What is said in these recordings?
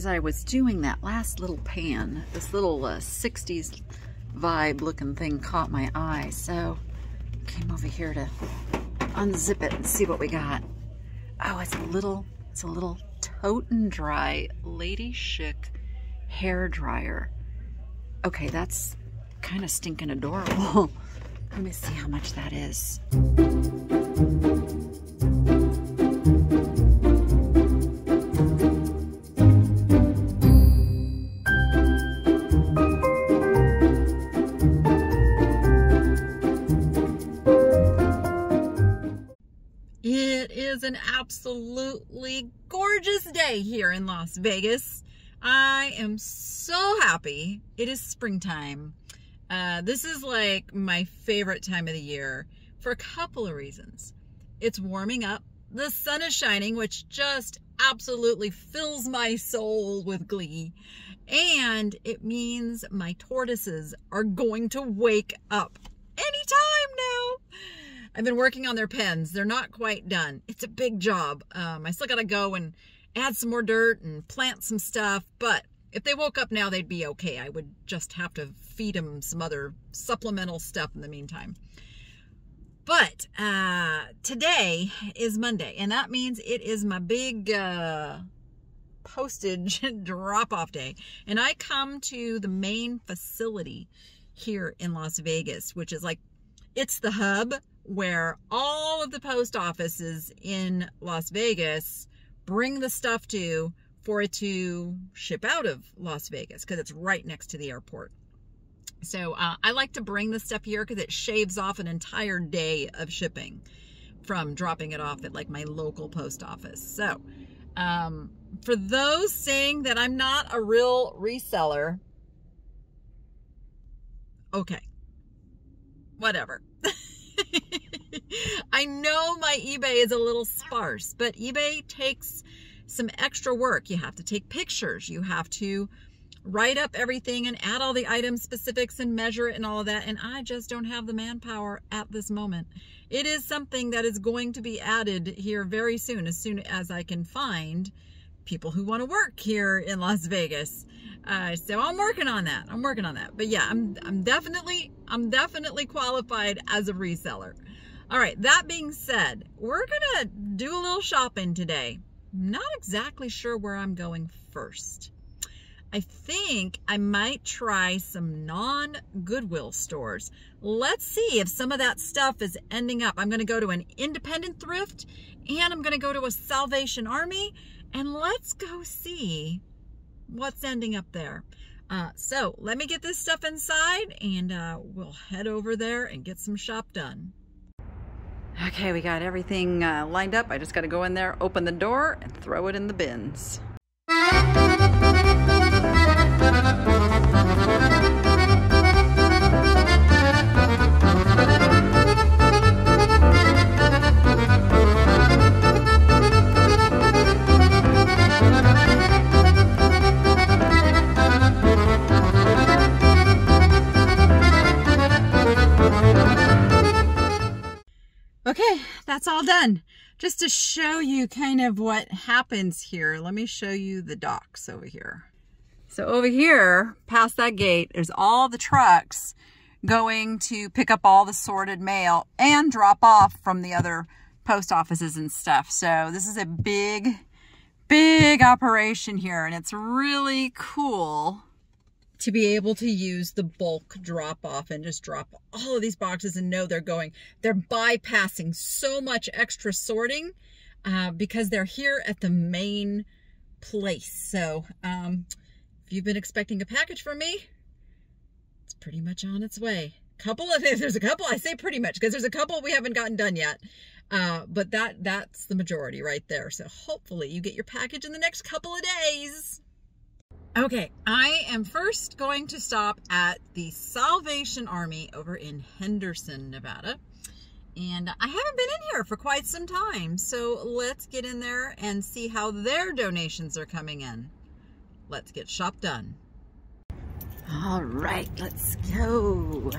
as I was doing that last little pan, this little uh, 60s vibe looking thing caught my eye. So came over here to unzip it and see what we got. Oh, it's a little, it's a little Tote and Dry Lady Chic hair dryer. Okay, that's kind of stinking adorable. Let me see how much that is. Absolutely gorgeous day here in Las Vegas. I am so happy. It is springtime. Uh, this is like my favorite time of the year for a couple of reasons. It's warming up. The sun is shining, which just absolutely fills my soul with glee. And it means my tortoises are going to wake up anytime now. I've been working on their pens. They're not quite done. It's a big job. Um, I still got to go and add some more dirt and plant some stuff. But if they woke up now, they'd be okay. I would just have to feed them some other supplemental stuff in the meantime. But uh, today is Monday, and that means it is my big uh, postage drop-off day. And I come to the main facility here in Las Vegas, which is like, it's the hub where all of the post offices in Las Vegas bring the stuff to for it to ship out of Las Vegas because it's right next to the airport. So uh, I like to bring the stuff here because it shaves off an entire day of shipping from dropping it off at like my local post office. So um, for those saying that I'm not a real reseller, okay, whatever. I know my eBay is a little sparse, but eBay takes some extra work. You have to take pictures. You have to write up everything and add all the item specifics and measure it and all of that. And I just don't have the manpower at this moment. It is something that is going to be added here very soon, as soon as I can find people who want to work here in Las Vegas. Uh, so I'm working on that. I'm working on that. But yeah, I'm, I'm definitely, I'm definitely qualified as a reseller. All right. That being said, we're going to do a little shopping today. Not exactly sure where I'm going first. I think I might try some non-Goodwill stores. Let's see if some of that stuff is ending up. I'm going to go to an independent thrift and I'm going to go to a Salvation Army and let's go see what's ending up there. Uh, so let me get this stuff inside and uh, we'll head over there and get some shop done. Okay, we got everything uh, lined up. I just got to go in there, open the door, and throw it in the bins. Okay, that's all done. Just to show you kind of what happens here, let me show you the docks over here. So over here, past that gate, there's all the trucks going to pick up all the sorted mail and drop off from the other post offices and stuff. So this is a big, big operation here and it's really cool to be able to use the bulk drop off and just drop all of these boxes and know they're going, they're bypassing so much extra sorting uh, because they're here at the main place. So um, if you've been expecting a package from me, it's pretty much on its way. A couple of, there's a couple, I say pretty much because there's a couple we haven't gotten done yet. Uh, but that that's the majority right there. So hopefully you get your package in the next couple of days. Okay, I am first going to stop at the Salvation Army over in Henderson, Nevada. And I haven't been in here for quite some time, so let's get in there and see how their donations are coming in. Let's get shop done. All right, let's go.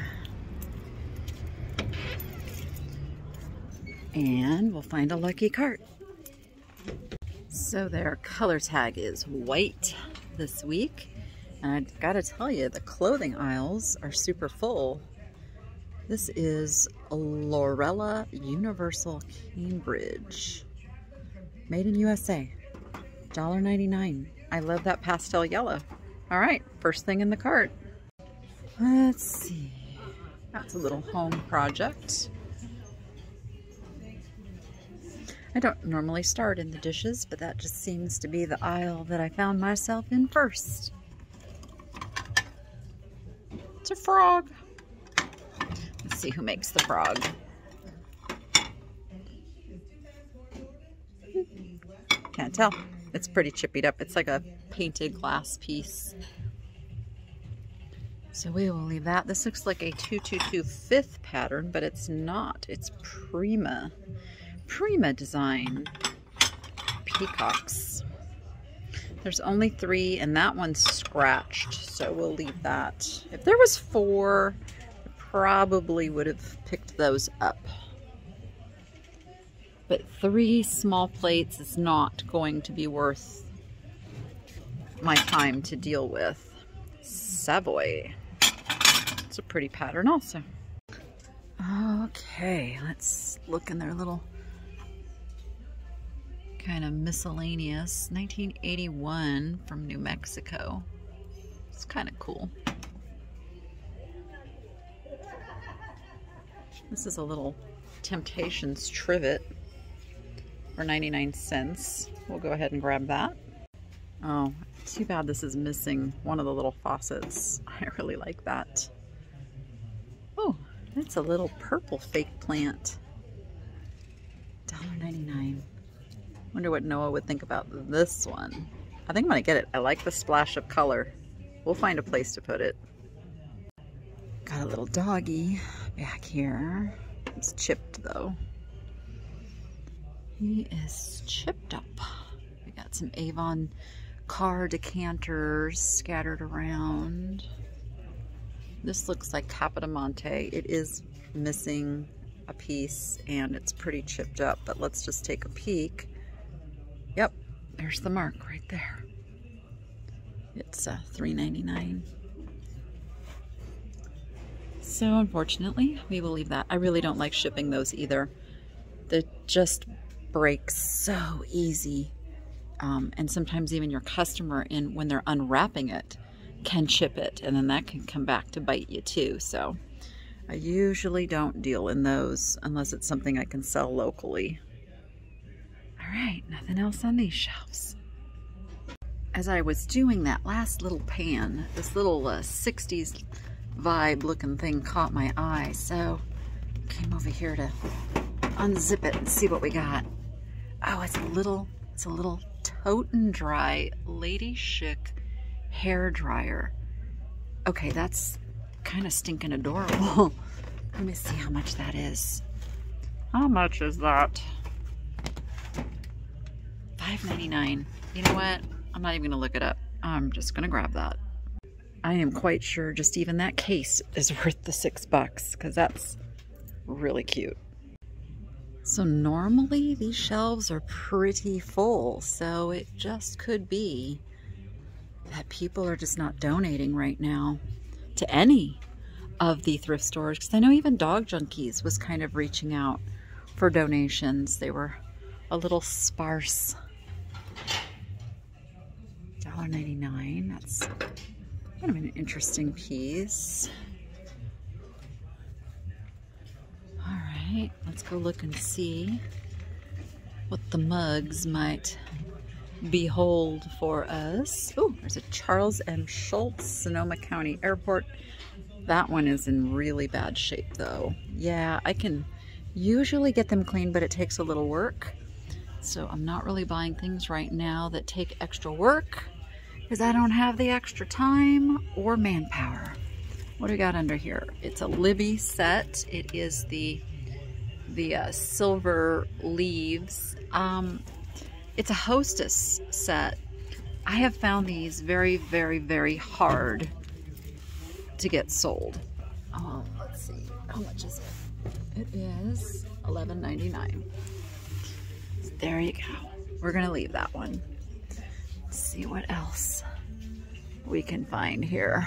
And we'll find a lucky cart. So their color tag is white this week. And I gotta tell you, the clothing aisles are super full. This is Lorella Universal Cambridge. Made in USA. $1.99. I love that pastel yellow. All right, first thing in the cart. Let's see. That's a little home project. I don't normally start in the dishes, but that just seems to be the aisle that I found myself in first. It's a frog. Let's see who makes the frog. Can't tell. It's pretty chippied up. It's like a painted glass piece. So we will leave that. This looks like a 222 fifth pattern, but it's not. It's Prima. Prima design. Peacocks. There's only three, and that one's scratched, so we'll leave that. If there was four, I probably would have picked those up. But three small plates is not going to be worth my time to deal with. Savoy. It's a pretty pattern also. Okay, let's look in their little kind of miscellaneous 1981 from New Mexico. It's kind of cool. This is a little Temptations trivet for 99 cents. We'll go ahead and grab that. Oh, too bad this is missing one of the little faucets. I really like that. Oh, that's a little purple fake plant. $1.99. Wonder what Noah would think about this one. I think I'm gonna get it. I like the splash of color. We'll find a place to put it. Got a little doggy back here. It's chipped though. He is chipped up. We got some Avon car decanters scattered around. This looks like Capodimonte. It is missing a piece and it's pretty chipped up, but let's just take a peek. Yep, there's the mark right there. It's uh, $3.99. So unfortunately, we will leave that. I really don't like shipping those either. They just break so easy. Um, and sometimes even your customer, in when they're unwrapping it, can chip it. And then that can come back to bite you too. So I usually don't deal in those unless it's something I can sell locally. All right, nothing else on these shelves. As I was doing that last little pan, this little uh, 60s vibe looking thing caught my eye. So came over here to unzip it and see what we got. Oh, it's a little, it's a little tote and dry Lady Chic hair dryer. Okay, that's kind of stinking adorable. Let me see how much that is. How much is that? $5.99. You know what? I'm not even going to look it up. I'm just going to grab that. I am quite sure just even that case is worth the six bucks because that's really cute. So normally these shelves are pretty full, so it just could be that people are just not donating right now to any of the thrift stores. Because I know even Dog Junkies was kind of reaching out for donations. They were a little sparse. $1.99, that's kind of an interesting piece. All right, let's go look and see what the mugs might behold for us. Oh, there's a Charles M. Schulz, Sonoma County Airport. That one is in really bad shape though. Yeah, I can usually get them clean, but it takes a little work. So I'm not really buying things right now that take extra work because I don't have the extra time or manpower. What do we got under here? It's a Libbey set. It is the the uh, silver leaves. Um, it's a hostess set. I have found these very, very, very hard to get sold. Oh, let's see. How much is it? It is $11.99. There you go. We're to leave that one. Let's see what else. we can find here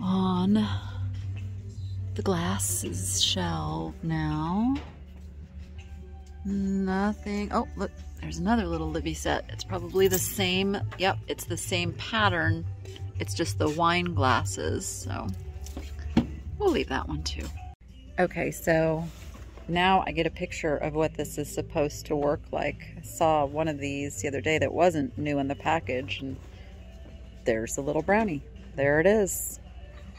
on the glass is shelf now. Nothing. Oh, look, there's another little Libbey set. It's probably the same. Yep, it's the same pattern. It's just the wine glasses. So we'll leave that one too. Okay, so now I get a picture of what this is supposed to work like. I saw one of these the other day that wasn't new in the package and there's the little brownie. There it is.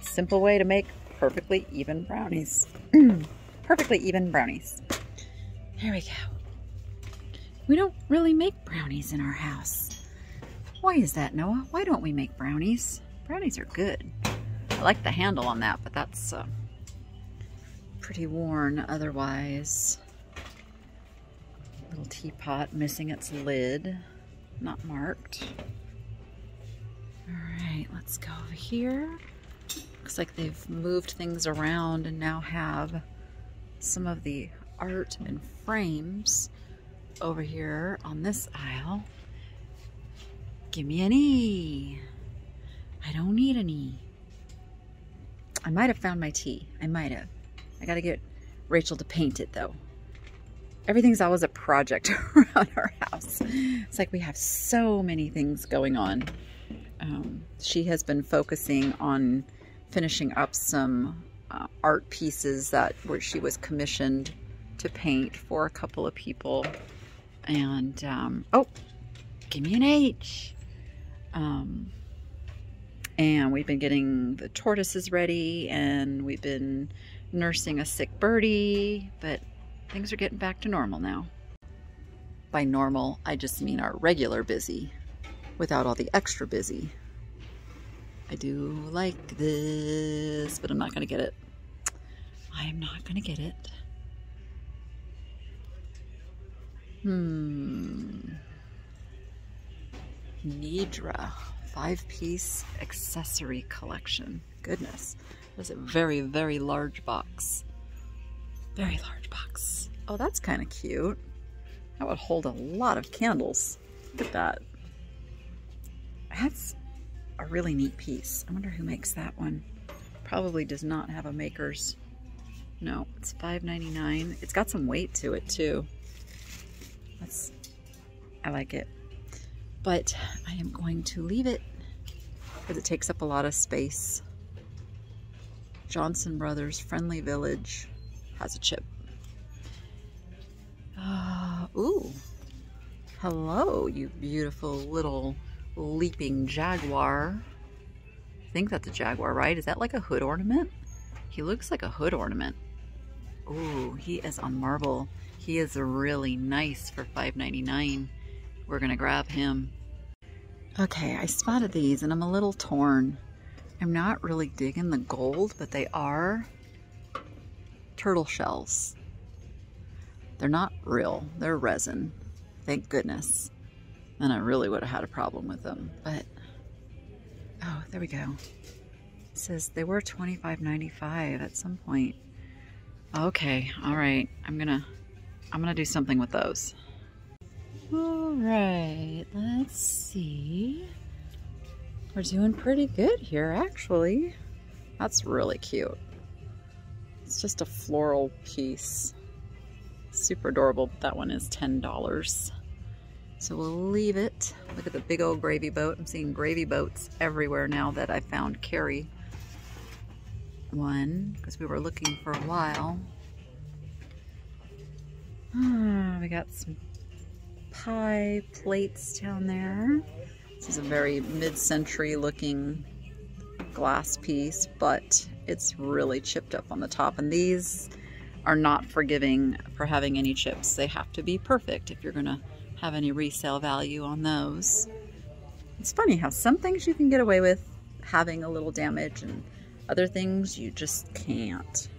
Simple way to make perfectly even brownies. perfectly even brownies. There we go. We don't really make brownies in our house. Why is that, Noah? Why don't we make brownies? Brownies are good. I like the handle on that, but that's uh, pretty worn otherwise. Little teapot missing its lid, not marked. All right, let's go over here. Looks like they've moved things around and now have some of the art and frames over here on this aisle. Give me an E. I don't need an E. I might have found my tea. I might have. I gotta get Rachel to paint it though. Everything's always a project around our house. It's like we have so many things going on. Um, she has been focusing on finishing up some uh, art pieces that where she was commissioned to paint for a couple of people. And, um, oh, give me an H. Um, and we've been getting the tortoises ready and we've been nursing a sick birdie, but things are getting back to normal now. By normal, I just mean our regular busy without all the extra busy. I do like this, but I'm not to get it. I am not to get it. Hmm. Nidra five-piece accessory collection. Goodness, that's a very, very large box. Very large box. Oh, that's kind of cute. That would hold a lot of candles. Look at that. That's a really neat piece. I wonder who makes that one. Probably does not have a maker's. No, it's $5.99. It's got some weight to it too. That's, I like it. But I am going to leave it because it takes up a lot of space. Johnson Brothers Friendly Village has a chip. Uh, ooh. Hello, you beautiful little leaping jaguar. I think that's a jaguar, right? Is that like a hood ornament? He looks like a hood ornament. Ooh, he is on marble. He is really nice for $5.99. We're gonna grab him. Okay, I spotted these and I'm a little torn. I'm not really digging the gold, but they are turtle shells. They're not real, they're resin. Thank goodness then I really would have had a problem with them. But, oh, there we go. It says they were $25.95 at some point. Okay, all right. I'm gonna, I'm gonna do something with those. All right, let's see. We're doing pretty good here, actually. That's really cute. It's just a floral piece. Super adorable, but that one is $10. So we'll leave it. Look at the big old gravy boat. I'm seeing gravy boats everywhere now that I found Carrie one because we were looking for a while. Ah, we got some pie plates down there. This is a very mid-century looking glass piece, but it's really chipped up on the top. And these are not forgiving for having any chips. They have to be perfect if you're gonna have any resale value on those. It's funny how some things you can get away with having a little damage and other things you just can't.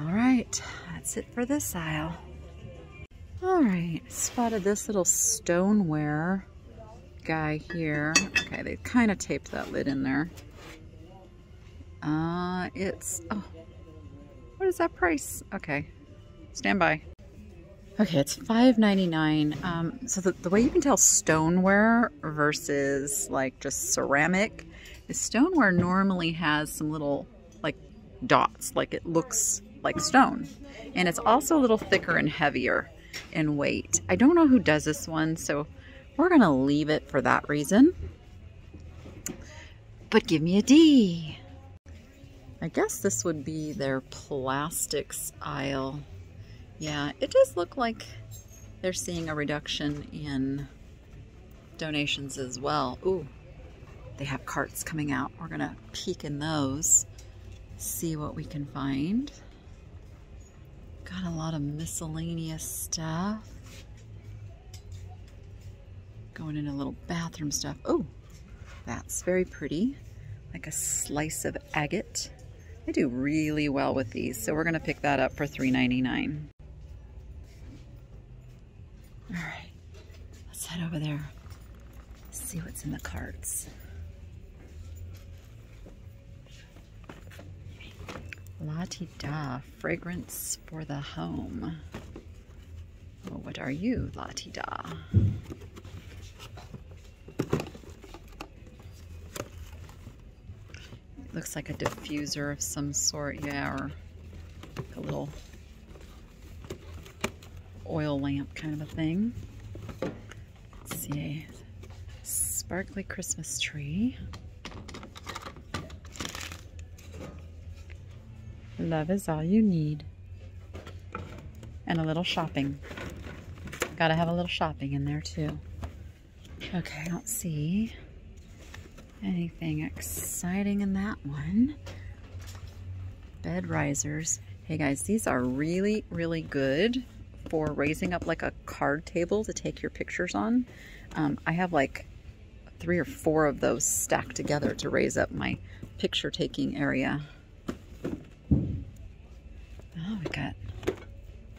All right, that's it for this aisle. All right, spotted this little stoneware guy here. Okay, they kind of taped that lid in there. Uh, it's, oh, what is that price? Okay, stand by. Okay, it's $5.99. Um, so the, the way you can tell stoneware versus like just ceramic is stoneware normally has some little like dots, like it looks like stone. And it's also a little thicker and heavier in weight. I don't know who does this one, so we're gonna leave it for that reason. But give me a D. I guess this would be their plastics aisle. Yeah, it does look like they're seeing a reduction in donations as well. Ooh, they have carts coming out. We're gonna peek in those, see what we can find. Got a lot of miscellaneous stuff. Going into little bathroom stuff. Oh, that's very pretty. Like a slice of agate. They do really well with these, so we're gonna pick that up for $3.99. All right, let's head over there, see what's in the carts. La Ti Da, fragrance for the home. Well, what are you, La looks like a diffuser of some sort, yeah, or a little oil lamp kind of a thing. Let's see, sparkly Christmas tree. Love is all you need. And a little shopping. Gotta have a little shopping in there too. Okay, don't see anything exciting in that one. Bed risers. Hey guys, these are really, really good for raising up like a card table to take your pictures on. Um, I have like three or four of those stacked together to raise up my picture taking area. Oh, we got,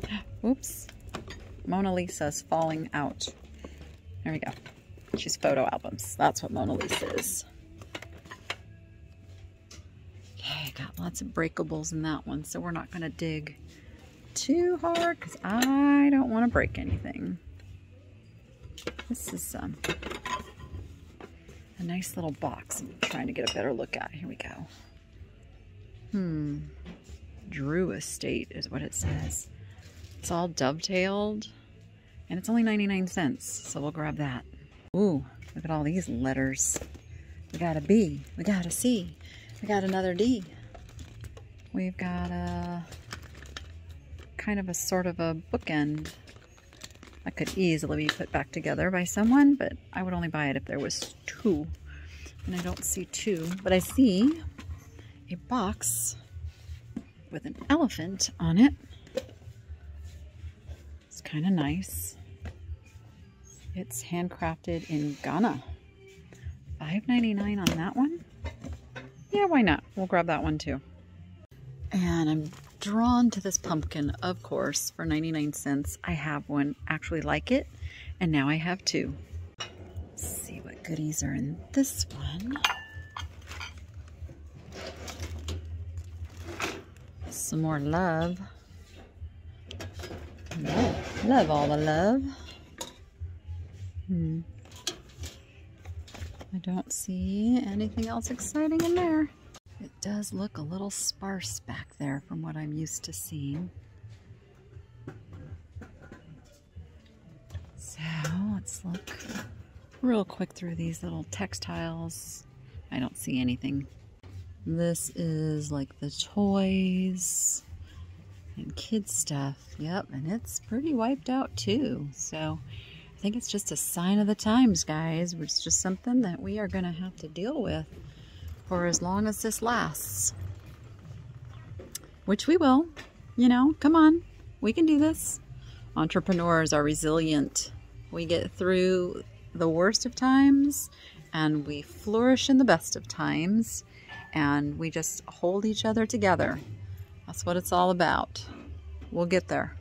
oops, Mona Lisa's falling out. There we go. She's photo albums. That's what Mona Lisa is. Okay, got lots of breakables in that one, so we're not going to dig too hard because I don't want to break anything. This is um, a nice little box I'm trying to get a better look at. Here we go. Hmm. Drew Estate is what it says. It's all dovetailed and it's only 99 cents, so we'll grab that. Ooh, look at all these letters. We got a B, we got a C, we got another D. We've got a kind of a sort of a bookend that could easily be put back together by someone, but I would only buy it if there was two. And I don't see two, but I see a box with an elephant on it. It's kind of nice. It's handcrafted in Ghana. $5.99 on that one? Yeah, why not? We'll grab that one too. And I'm drawn to this pumpkin, of course, for 99 cents. I have one actually like it, and now I have two. Let's see what goodies are in this one. Some more love. Love, love all the love. Hmm. I don't see anything else exciting in there. It does look a little sparse back there from what I'm used to seeing. So let's look real quick through these little textiles. I don't see anything. This is like the toys and kids stuff. Yep, and it's pretty wiped out too. So I think it's just a sign of the times, guys. It's just something that we are going to have to deal with for as long as this lasts. Which we will. You know, come on. We can do this. Entrepreneurs are resilient. We get through the worst of times and we flourish in the best of times and we just hold each other together. That's what it's all about. We'll get there.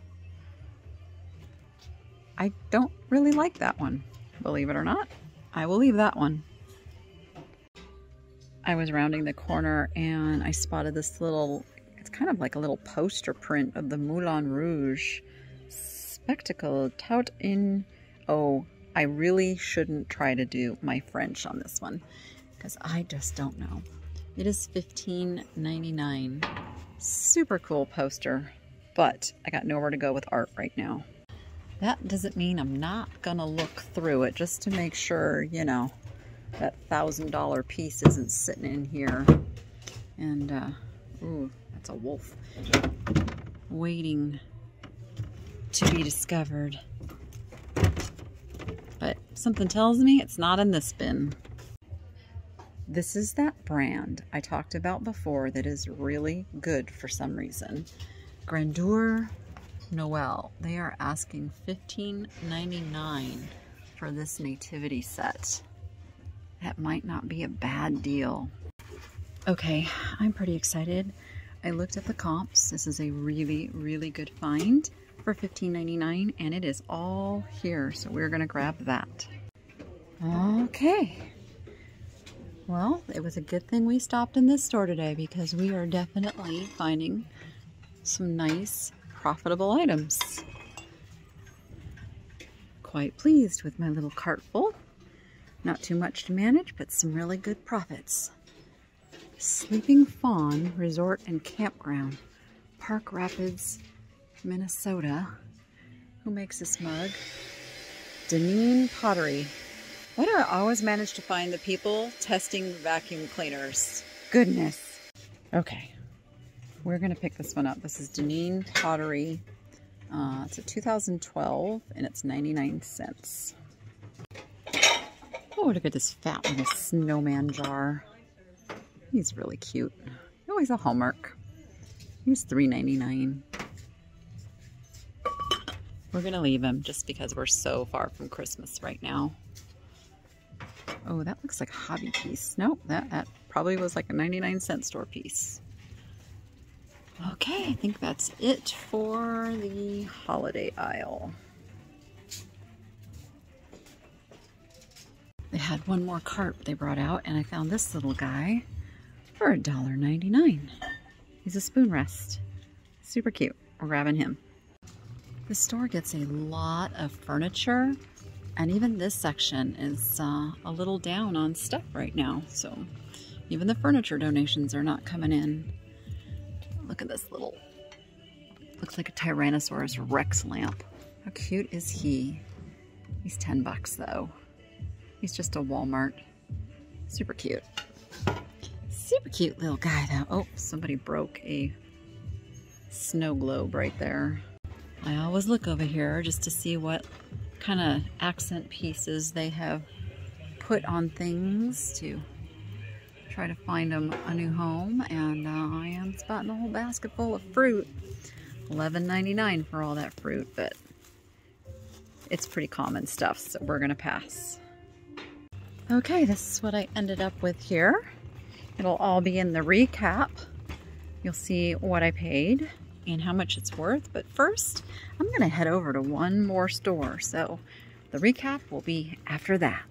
I don't really like that one, believe it or not. I will leave that one. I was rounding the corner and I spotted this little, it's kind of like a little poster print of the Moulin Rouge spectacle tout in. Oh, I really shouldn't try to do my French on this one because I just don't know. It is $15.99. Super cool poster, but I got nowhere to go with art right now. That doesn't mean I'm not gonna look through it just to make sure, you know, that thousand dollar piece isn't sitting in here. And, uh, ooh, that's a wolf waiting to be discovered. But something tells me it's not in this bin. This is that brand I talked about before that is really good for some reason. Grandeur Noel. They are asking $15.99 for this nativity set. That might not be a bad deal. Okay, I'm pretty excited. I looked at the comps. This is a really, really good find for $15.99 and it is all here. So we're gonna grab that. Okay. Well, it was a good thing we stopped in this store today because we are definitely finding some nice, profitable items. Quite pleased with my little cart full. Not too much to manage, but some really good profits. Sleeping Fawn Resort and Campground, Park Rapids, Minnesota. Who makes this mug? Deneen Pottery. Why do I always manage to find the people testing vacuum cleaners? Goodness. Okay, we're gonna pick this one up. This is Deneen Pottery. Uh, it's a 2012 and it's 99 cents. Oh, look at this fat little snowman jar. He's really cute. Oh, he's a Hallmark. He's $3.99. We're going to leave him just because we're so far from Christmas right now. Oh, that looks like a hobby piece. Nope, that, that probably was like a 99 cent store piece. Okay, I think that's it for the holiday aisle. They had one more cart they brought out, and I found this little guy for $1.99. He's a spoon rest. Super cute. We're grabbing him. The store gets a lot of furniture and even this section is uh, a little down on stuff right now. So even the furniture donations are not coming in. Look at this little, looks like a Tyrannosaurus Rex lamp. How cute is he? He's 10 bucks though. He's just a Walmart. Super cute. Super cute little guy though. Oh, somebody broke a snow globe right there. I always look over here just to see what kind of accent pieces they have put on things to try to find them a new home. And uh, I am spotting a whole basket full of fruit. $11.99 for all that fruit, but it's pretty common stuff, so we're gonna pass. Okay, this is what I ended up with here. It'll all be in the recap. You'll see what I paid and how much it's worth. But first, I'm to head over to one more store. So the recap will be after that.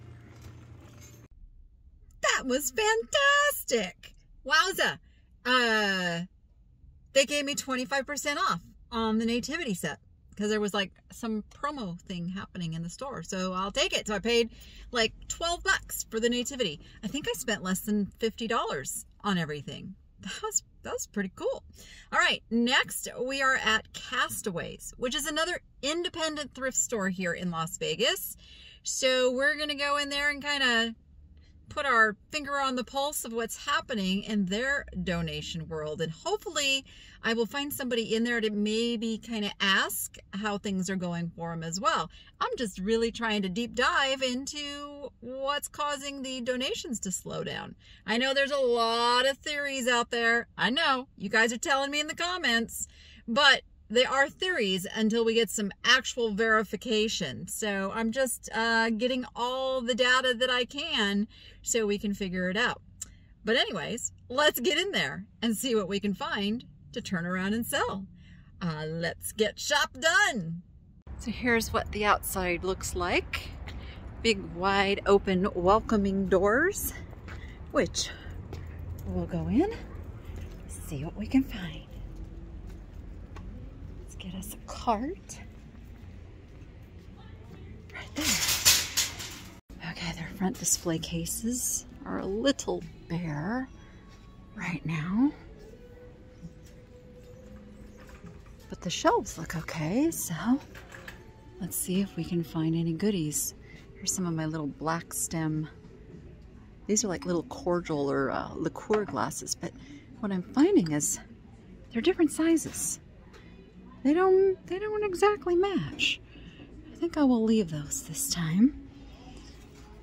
Was fantastic. Wowza. Uh, they gave me 25% off on the nativity set because there was like some promo thing happening in the store. So I'll take it. So I paid like 12 bucks for the nativity. I think I spent less than $50 on everything. That was, that was pretty cool. All right, next we are at Castaways, which is another independent thrift store here in Las Vegas. So we're going to go in there and kind of put our finger on the pulse of what's happening in their donation world. And hopefully I will find somebody in there to maybe kind of ask how things are going for them as well. I'm just really trying to deep dive into what's causing the donations to slow down. I know there's a lot of theories out there. I know you guys are telling me in the comments, but they are theories until we get some actual verification. So I'm just uh, getting all the data that I can so we can figure it out. But anyways, let's get in there and see what we can find to turn around and sell. Uh, let's get shop done. So here's what the outside looks like. Big, wide open, welcoming doors, which we'll go in, see what we can find get us a cart. Right there. Okay, their front display cases are a little bare right now. But the shelves look okay, so let's see if we can find any goodies. Here's some of my little black stem. These are like little cordial or uh, liqueur glasses, but what I'm finding is they're different sizes. They don't, they don't exactly match. I think I will leave those this time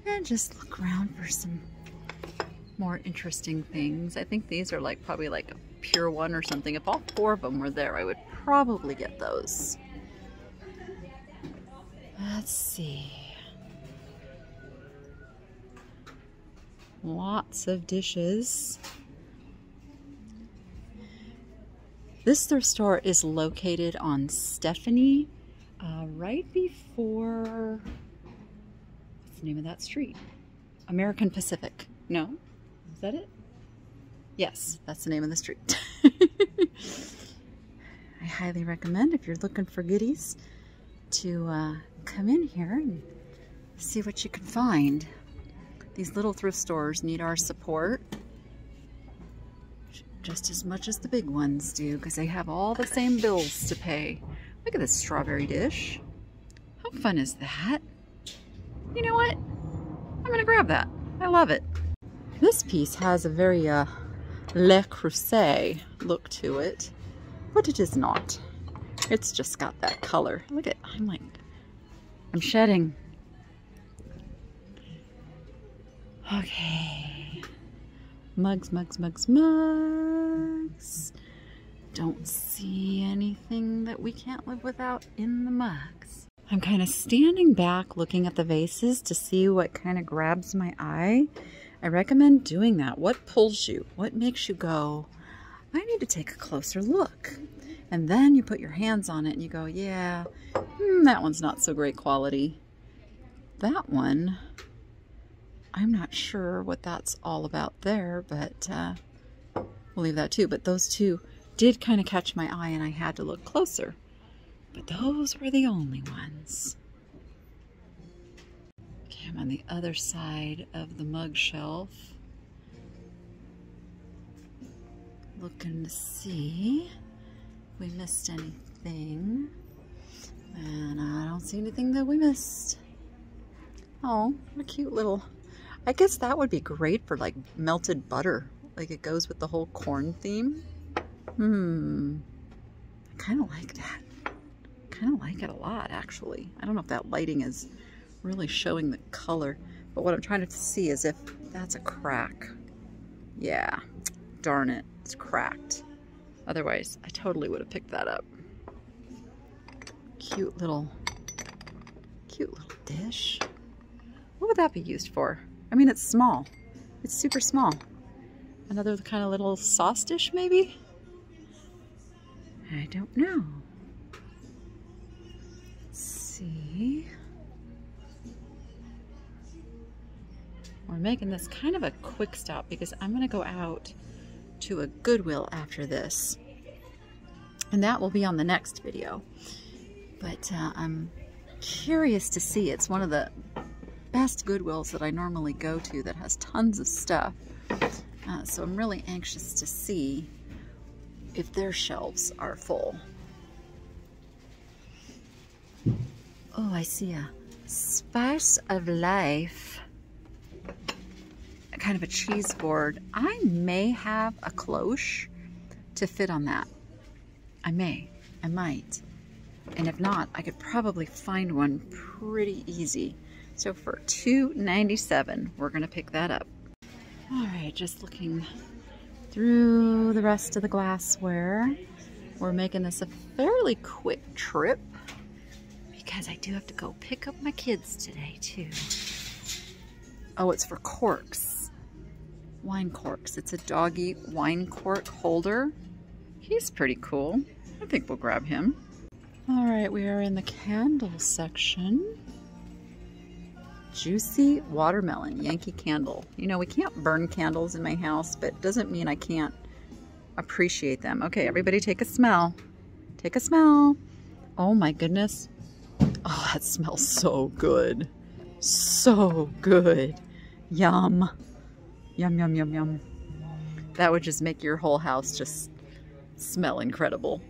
and just look around for some more interesting things. I think these are like probably like a pure one or something. If all four of them were there, I would probably get those. Let's see. Lots of dishes. This thrift store is located on Stephanie, uh, right before, what's the name of that street? American Pacific. No? Is that it? Yes, that's the name of the street. I highly recommend if you're looking for goodies to uh, come in here and see what you can find. These little thrift stores need our support just as much as the big ones do because they have all the same bills to pay. Look at this strawberry dish. How fun is that? You know what? I'm gonna grab that. I love it. This piece has a very uh, Le Creuset look to it, but it is not. It's just got that color. Look at, I'm like, I'm shedding. Okay. Mugs, mugs, mugs, mugs. Don't see anything that we can't live without in the mugs. I'm kind of standing back looking at the vases to see what kind of grabs my eye. I recommend doing that. What pulls you? What makes you go, I need to take a closer look? And then you put your hands on it and you go, yeah, hmm, that one's not so great quality. That one I'm not sure what that's all about there, but uh, we'll leave that too. But those two did kind of catch my eye and I had to look closer. But those were the only ones. Okay, I'm on the other side of the mug shelf. Looking to see if we missed anything. And I don't see anything that we missed. Oh, a cute little I guess that would be great for like melted butter. Like it goes with the whole corn theme. Hmm. I kind of like that. kind of like it a lot, actually. I don't know if that lighting is really showing the color, but what I'm trying to see is if that's a crack. Yeah, darn it, it's cracked. Otherwise, I totally would have picked that up. Cute little, cute little dish. What would that be used for? I mean, it's small. It's super small. Another kind of little sauce dish, maybe? I don't know. Let's see. We're making this kind of a quick stop because I'm going to go out to a Goodwill after this. And that will be on the next video. But uh, I'm curious to see. It's one of the best Goodwills that I normally go to that has tons of stuff. Uh, so I'm really anxious to see if their shelves are full. Oh, I see a Spice of Life, kind of a cheese board. I may have a cloche to fit on that. I may, I might. And if not, I could probably find one pretty easy. So for $2.97, we're going to pick that up. All right, just looking through the rest of the glassware. We're making this a fairly quick trip because I do have to go pick up my kids today too. Oh, it's for corks. Wine corks. It's a doggy wine cork holder. He's pretty cool. I think we'll grab him. All right, we are in the candle section. Juicy Watermelon Yankee Candle. You know, we can't burn candles in my house, but doesn't mean I can't appreciate them. Okay, everybody take a smell. Take a smell. Oh my goodness. Oh, that smells so good. so good. Yum. Yum, yum, yum, yum. That would just make your whole house just smell incredible.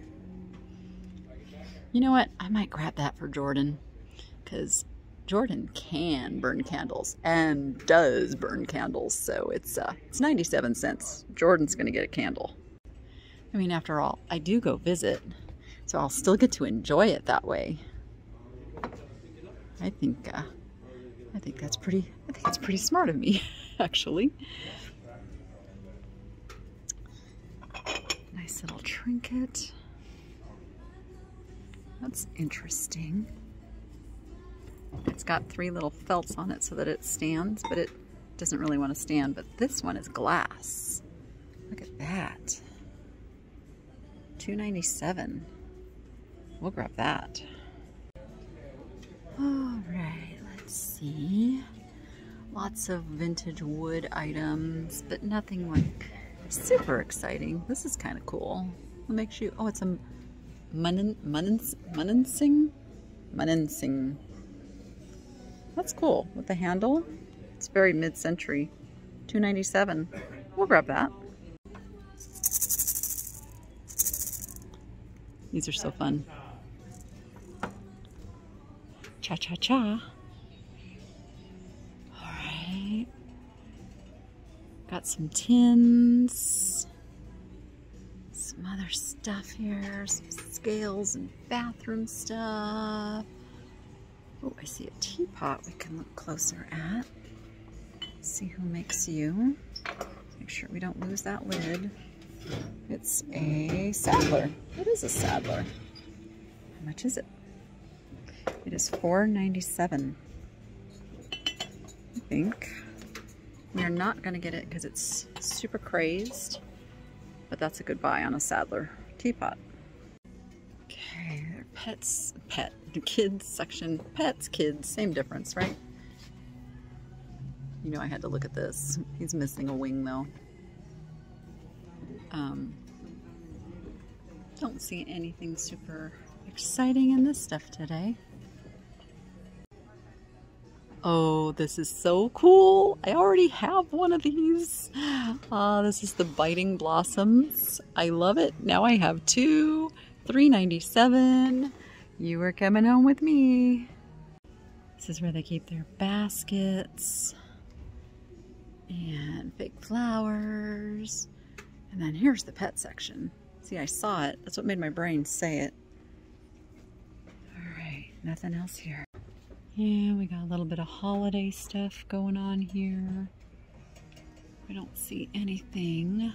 You know what? I might grab that for Jordan because Jordan can burn candles and does burn candles. So it's uh, it's 97 cents. Jordan's to get a candle. I mean, after all, I do go visit, so I'll still get to enjoy it that way. I think uh, I think that's pretty I think it's pretty smart of me, actually. Nice little trinket. That's interesting. It's got three little felts on it so that it stands, but it doesn't really want to stand. But this one is glass. Look at that. 297. We'll grab that. All right, let's see. Lots of vintage wood items, but nothing like super exciting. This is kind of cool. Makes you, oh, it's a Munnen, Munnens, Munnensing? Munnensing. That's cool. With the handle. It's very mid-century. 297. We'll grab that. These are so fun. Cha-cha-cha. All right. Got some tins. Some other stuff here. Some scales and bathroom stuff. Oh, I see a teapot we can look closer at. See who makes you. Make sure we don't lose that lid. It's a Sadler. It is a Sadler. How much is it? It is $4.97. I think. We're not going to get it because it's super crazed, but that's a good buy on a Sadler teapot. Okay, pets, pet, kids section, pets, kids, same difference, right? You know I had to look at this. He's missing a wing though. Um, don't see anything super exciting in this stuff today. Oh, this is so cool. I already have one of these. Uh, this is the Biting Blossoms. I love it. Now I have two. 397. You are coming home with me. This is where they keep their baskets and fake flowers. And then here's the pet section. See, I saw it. That's what made my brain say it. All right, nothing else here. Yeah, we got a little bit of holiday stuff going on here. We don't see anything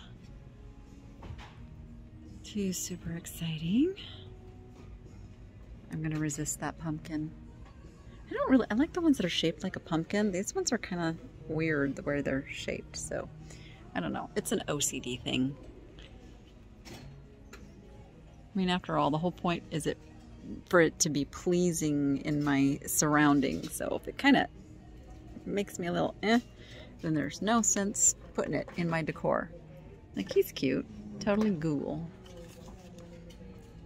too super exciting. I'm gonna resist that pumpkin. I don't really, I like the ones that are shaped like a pumpkin. These ones are kind of weird the way they're shaped, so I don't know. It's an OCD thing. I mean, after all, the whole point is it for it to be pleasing in my surroundings. So if it kind of makes me a little eh, then there's no sense putting it in my decor. Like he's cute, totally ghoul.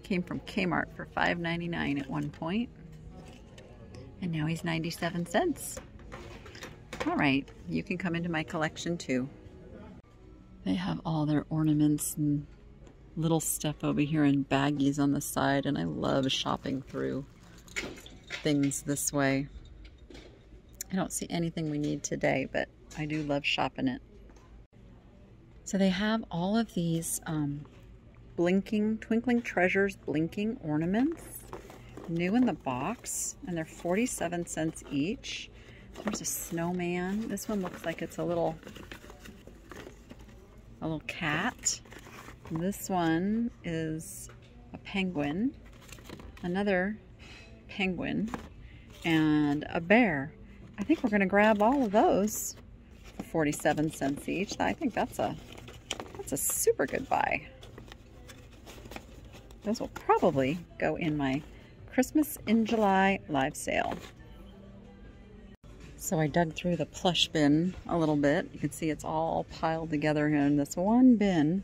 Came from Kmart for $5.99 at one point. And now he's 97 cents. All right, you can come into my collection too. They have all their ornaments and little stuff over here in baggies on the side, and I love shopping through things this way. I don't see anything we need today, but I do love shopping it. So they have all of these um, blinking, twinkling treasures blinking ornaments. New in the box, and they're 47 cents each. There's a snowman. This one looks like it's a little, a little cat. This one is a penguin, another penguin, and a bear. I think we're going to grab all of those for 47 cents each. I think that's a that's a super good buy. Those will probably go in my Christmas in July live sale. So I dug through the plush bin a little bit. You can see it's all piled together in this one bin.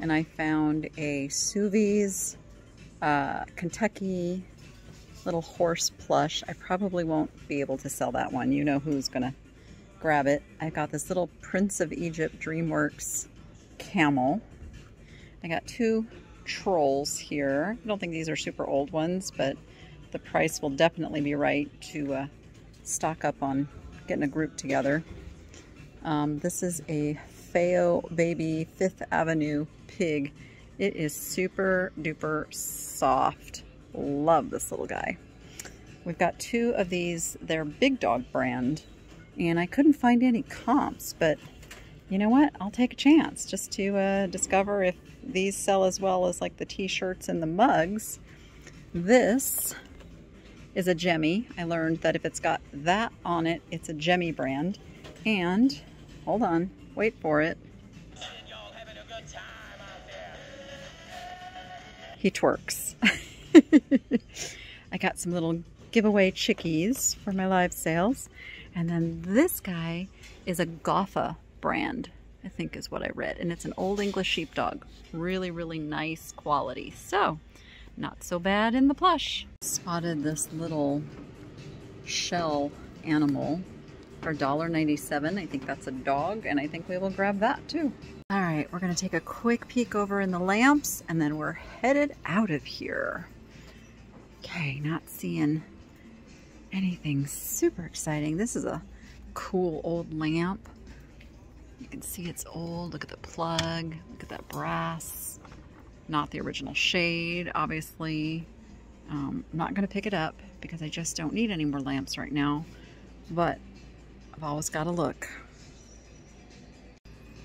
And I found a Suvies uh, Kentucky little horse plush. I probably won't be able to sell that one. You know who's going to grab it. I got this little Prince of Egypt DreamWorks camel. I got two trolls here. I don't think these are super old ones, but the price will definitely be right to uh, stock up on getting a group together. Um, this is a Feo Baby Fifth Avenue pig. It is super duper soft. Love this little guy. We've got two of these. They're Big Dog brand. And I couldn't find any comps, but you know what? I'll take a chance just to uh, discover if these sell as well as like the t-shirts and the mugs. This is a Gemmy. I learned that if it's got that on it, it's a Gemmy brand. And, hold on, wait for it. He twerks. I got some little giveaway chickies for my live sales. And then this guy is a Gotha brand, I think is what I read. And it's an Old English Sheepdog. Really, really nice quality. So, not so bad in the plush. Spotted this little shell animal for $1.97. I think that's a dog, and I think we will grab that too. All right, we're gonna take a quick peek over in the lamps, and then we're headed out of here. Okay, not seeing anything super exciting. This is a cool old lamp. You can see it's old. Look at the plug. Look at that brass. Not the original shade, obviously. Um, I'm not going to pick it up because I just don't need any more lamps right now. But I've always got to look.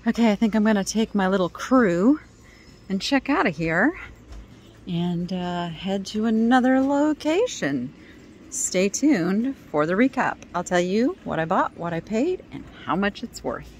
Okay, I think I'm going to take my little crew and check out of here and uh, head to another location. Stay tuned for the recap. I'll tell you what I bought, what I paid, and how much it's worth.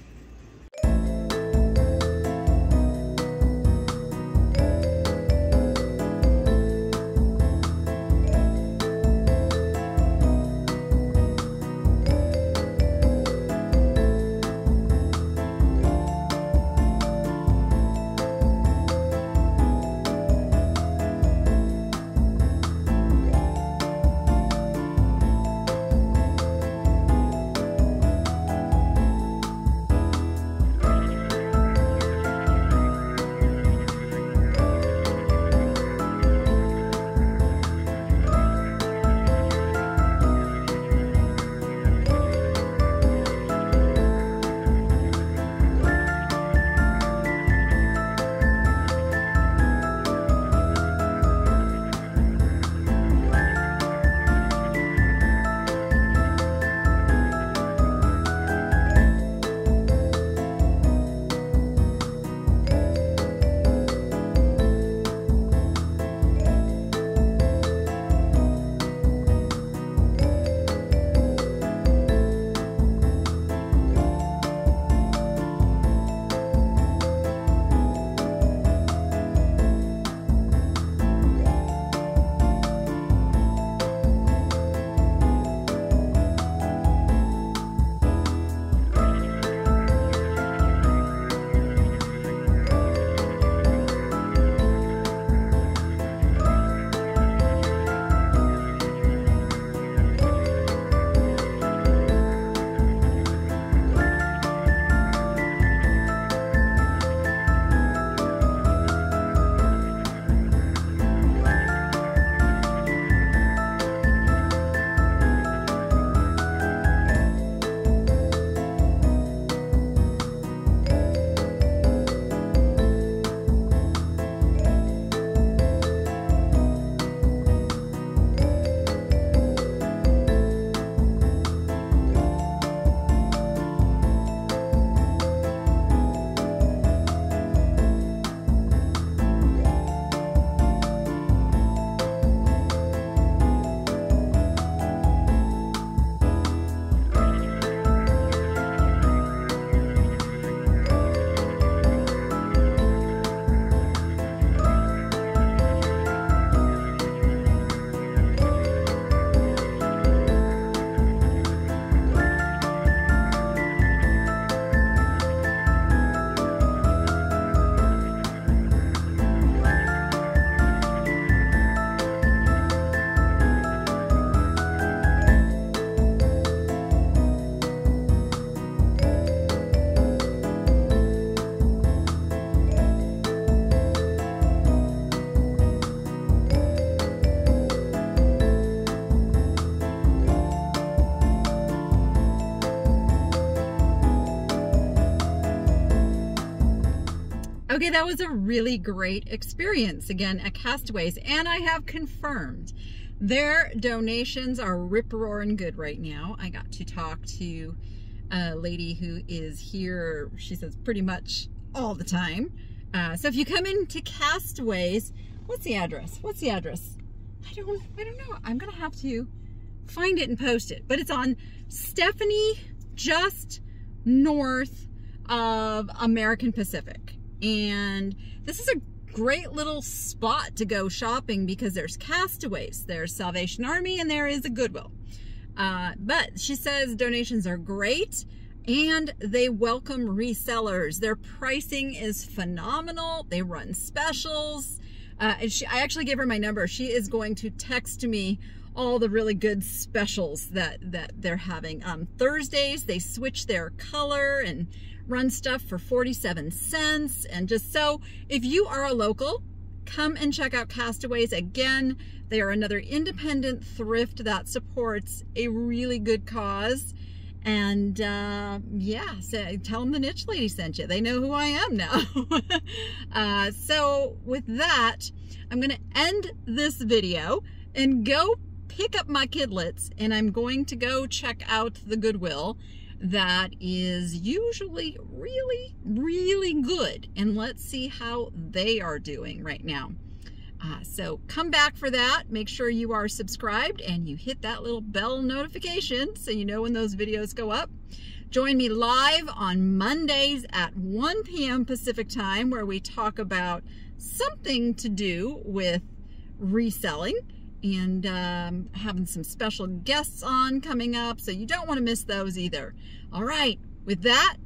Okay, that was a really great experience again at Castaways, and I have confirmed their donations are rip roaring good right now. I got to talk to a lady who is here, she says pretty much all the time. Uh, so if you come into Castaways, what's the address? What's the address? I don't, I don't know. I'm gonna have to find it and post it. But it's on Stephanie, just north of American Pacific. And this is a great little spot to go shopping because there's Castaways, there's Salvation Army, and there is a Goodwill. Uh, but she says donations are great and they welcome resellers. Their pricing is phenomenal. They run specials. Uh, and she, I actually gave her my number. She is going to text me all the really good specials that, that they're having. Um, Thursdays, they switch their color and run stuff for 47 cents. And just so, if you are a local, come and check out Castaways. Again, they are another independent thrift that supports a really good cause. And uh, yeah, tell them the niche lady sent you. They know who I am now. uh, so with that, I'm going to end this video and go pick up my kidlets and I'm going to go check out the Goodwill that is usually really, really good. And let's see how they are doing right now. Uh, so come back for that. Make sure you are subscribed and you hit that little bell notification so you know when those videos go up. Join me live on Mondays at 1 p.m. Pacific time where we talk about something to do with reselling and um, having some special guests on coming up. So you don't want to miss those either. All right, with that,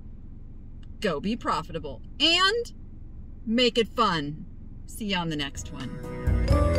go be profitable and make it fun. See you on the next one.